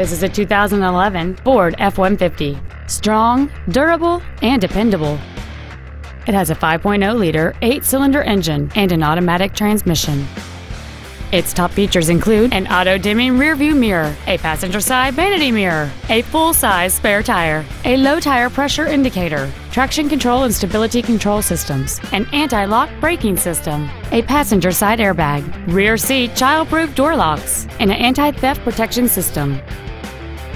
This is a 2011 Ford F-150. Strong, durable, and dependable. It has a 5.0-liter, eight-cylinder engine and an automatic transmission. Its top features include an auto-dimming rearview mirror, a passenger side vanity mirror, a full-size spare tire, a low tire pressure indicator, traction control and stability control systems, an anti-lock braking system, a passenger side airbag, rear seat child-proof door locks, and an anti-theft protection system.